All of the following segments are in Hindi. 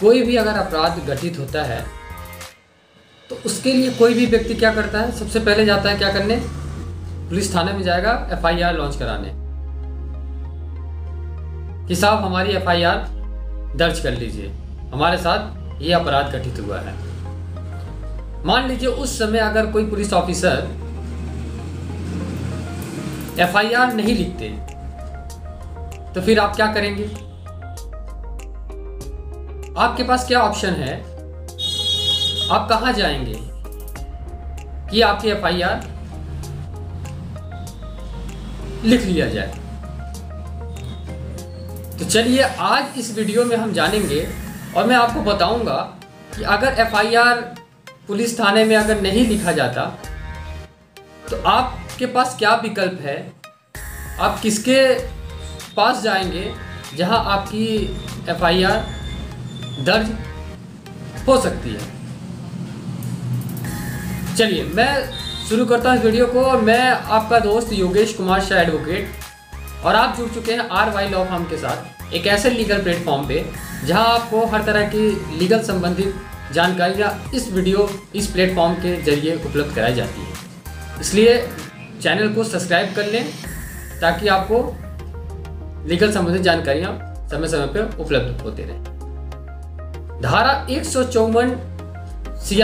कोई भी अगर अपराध घटित होता है तो उसके लिए कोई भी व्यक्ति क्या करता है? सबसे पहले जाता है क्या करने? पुलिस थाने में जाएगा एफआईआर लॉन्च कराने। कि साहब, हमारी एफआईआर दर्ज कर लीजिए। हमारे साथ ये अपराध घटित हुआ है। मान लीजिए उस समय अगर कोई पुलिस ऑफिसर एफआईआर नहीं लिखते तो फिर आप क्या करेंगे? आपके पास क्या ऑप्शन है? आप कहाँ जाएँगे? कि आपकी एफआईआर लिख लिया जाए। तो चलिए, आज इस वीडियो में हम जानेंगे और मैं आपको बताऊँगा कि अगर एफआईआर पुलिस थाने में अगर नहीं लिखा जाता तो आपके पास क्या विकल्प है? आप किसके पास जाएँगे जहाँ आपकी एफआईआर दर्ज हो सकती है। चलिए, मैं शुरू करता हूँ इस वीडियो को और मैं आपका दोस्त योगेश कुमार शाह एडवोकेट और आप जुड़ चुके हैं आर वाई लॉ फार्म के साथ, एक ऐसे लीगल प्लेटफॉर्म पे जहाँ आपको हर तरह की लीगल संबंधित जानकारियाँ इस वीडियो, इस प्लेटफॉर्म के ज़रिए उपलब्ध कराई जाती है। इसलिए चैनल को सब्सक्राइब कर लें ताकि आपको लीगल संबंधित जानकारियाँ समय समय पर उपलब्ध होते रहें। धारा एक सौ चौवन सी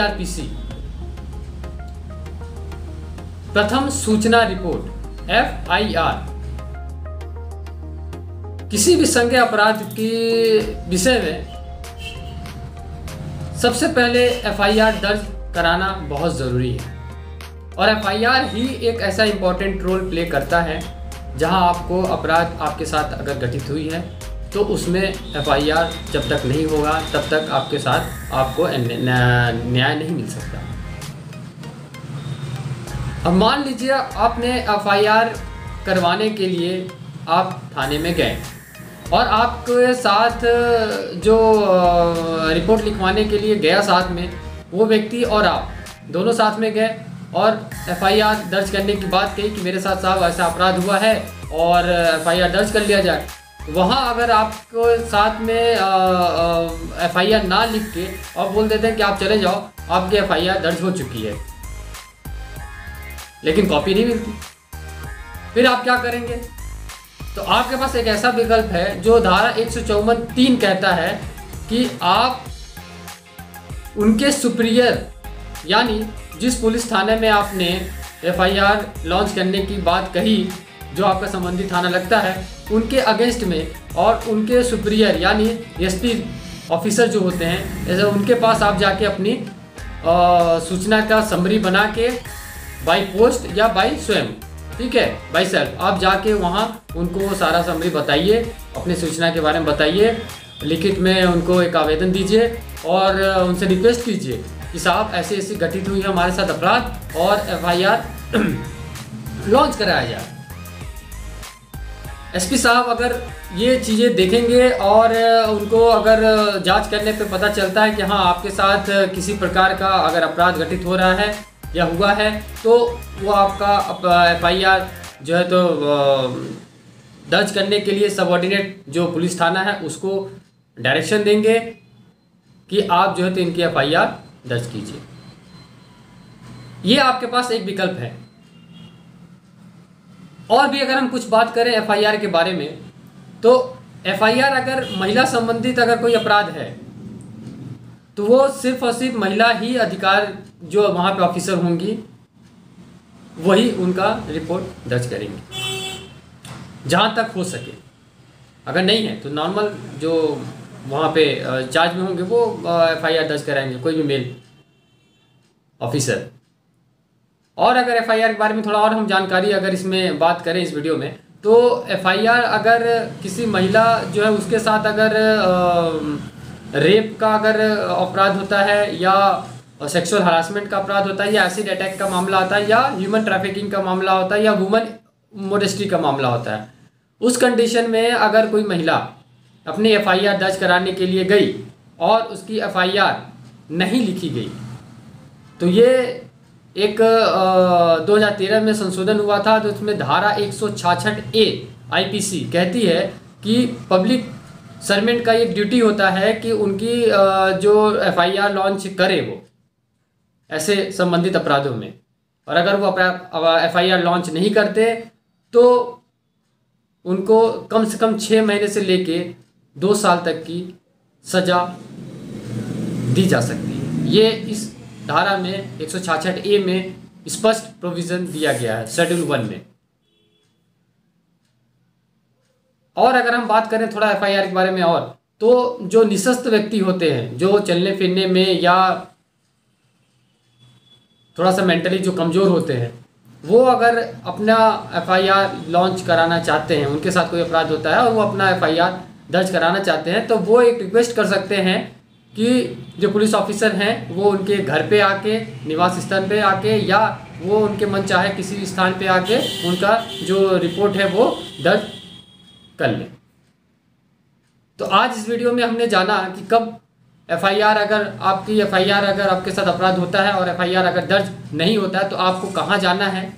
प्रथम सूचना रिपोर्ट एफ़ आई आर किसी भी संज्ञा अपराध के विषय में सबसे पहले एफआईआर दर्ज कराना बहुत ज़रूरी है। और एफआईआर ही एक ऐसा इम्पोर्टेंट रोल प्ले करता है, जहाँ आपको अपराध आपके साथ अगर घटित हुई है तो उसमें एफआईआर जब तक नहीं होगा, तब तक आपके साथ आपको न्याय नहीं मिल सकता। अब मान लीजिए आपने एफआईआर करवाने के लिए आप थाने में गए और आपके साथ जो रिपोर्ट लिखवाने के लिए गया साथ में, वो व्यक्ति और आप दोनों साथ में गए और एफआईआर दर्ज करने की बात कही कि मेरे साथ साहब ऐसा अपराध हुआ है और एफआईआर दर्ज कर लिया जाए। वहाँ अगर आपको साथ में एफआईआर ना लिख के और बोल देते हैं कि आप चले जाओ, आपकी एफआईआर दर्ज हो चुकी है। लेकिन कॉपी नहीं मिलती। फिर आप क्या करेंगे? तो आपके पास एक ऐसा विकल्प है जो धारा एक सौ चौवन तीन कहता है कि आप उनके सुप्रियर, यानी जिस पुलिस थाने में आपने एफआईआर लॉन्च करने की बात कही जो आपका संबंधित थाना लगता है उनके अगेंस्ट में और उनके सुप्रियर यानी एसपी ऑफिसर जो होते हैं ऐसे उनके पास आप जाके अपनी आ, सूचना का समरी बना के बाई पोस्ट या बाई स्वयं ठीक है? बाई सेल्फ आप जाके वहाँ उनको सारा समरी बताइए अपनी सूचना के बारे में बताइए लिखित में उनको एक आवेदन दीजिए और उनसे रिक्वेस्ट कीजिए कि साहब ऐसे ऐसी घटित हुई है हमारे साथ अपराध और एफआईआर लॉन्च कराया जाए। एसपी साहब अगर ये चीज़ें देखेंगे और उनको अगर जाँच करने पे पता चलता है कि हाँ आपके साथ किसी प्रकार का अगर अपराध घटित हो रहा है या हुआ है तो वो आपका एफ़ आई आर जो है तो दर्ज करने के लिए सबॉर्डिनेट जो पुलिस थाना है, उसको डायरेक्शन देंगे कि आप जो है तो इनकी एफ़ आई आर दर्ज कीजिए। ये आपके पास एक विकल्प है। और भी अगर हम कुछ बात करें एफआईआर के बारे में तो एफआईआर अगर महिला संबंधित अगर कोई अपराध है तो वो सिर्फ़ और सिर्फ़ महिला ही अधिकार जो वहाँ पे ऑफिसर होंगी, वही उनका रिपोर्ट दर्ज करेंगे। जहाँ तक हो सके। अगर नहीं है तो नॉर्मल जो वहाँ पे चार्ज में होंगे, वो एफ़ आई आर दर्ज कराएँगे, कोई भी मेल ऑफिसर और अगर एफ़ आई आर के बारे में थोड़ा और हम जानकारी अगर इसमें बात करें इस वीडियो में तो एफ़ आई आर अगर किसी महिला जो है उसके साथ अगर रेप का अगर अपराध होता है या सेक्सुअल हरासमेंट का अपराध होता है या एसिड अटैक का मामला होता है या ह्यूमन ट्रैफिकिंग का मामला होता है या वुमन मोडेस्ट्री का मामला होता है, उस कंडीशन में अगर कोई महिला अपनी एफआईआर दर्ज कराने के लिए गई और उसकी एफआईआर नहीं लिखी गई तो ये एक दो हज़ार तेरह में संशोधन हुआ था तो उसमें धारा एक सौ छाछठ ए आई कहती है कि पब्लिक सर्वेंट का एक ड्यूटी होता है कि उनकी जो एफआईआर लॉन्च करे वो, ऐसे संबंधित अपराधों में। और अगर वो अपराध एफआईआर लॉन्च नहीं करते तो उनको कम से कम छः महीने से लेके दो साल तक की सज़ा दी जा सकती है। ये इस धारा में एक सौ ए में स्पष्ट प्रोविज़न दिया गया है शेड्यूल वन में। और अगर हम बात करें थोड़ा एफआईआर के बारे में और तो जो निशस्त व्यक्ति होते हैं, जो चलने फिरने में या थोड़ा सा मेंटली जो कमज़ोर होते हैं, वो अगर अपना एफआईआर लॉन्च कराना चाहते हैं, उनके साथ कोई अपराध होता है और वो अपना एफआईआर दर्ज कराना चाहते हैं तो वो एक रिक्वेस्ट कर सकते हैं कि जो पुलिस ऑफिसर हैं, वो उनके घर पे आके, निवास स्थान पे आके, या वो उनके मन चाहे किसी भी स्थान पे आके उनका जो रिपोर्ट है वो दर्ज कर लें। तो आज इस वीडियो में हमने जाना कि कब एफआईआर अगर आपकी एफआईआर अगर आपके साथ अपराध होता है और एफआईआर अगर दर्ज नहीं होता है तो आपको कहाँ जाना है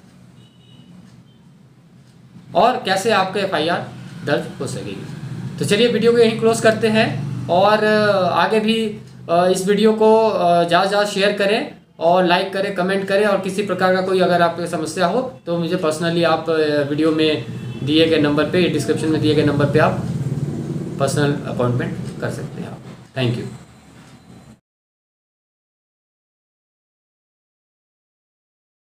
और कैसे आपके एफआईआर दर्ज हो सकेगी। तो चलिए वीडियो को यहीं क्लोज करते हैं। और आगे भी इस वीडियो को ज़्यादा ज़्यादा शेयर करें और लाइक करें, कमेंट करें और किसी प्रकार का कोई अगर आपको समस्या हो तो मुझे पर्सनली आप वीडियो में दिए गए नंबर पे, डिस्क्रिप्शन में दिए गए नंबर पे आप पर्सनल अपॉइंटमेंट कर सकते हैं आप। Thank you.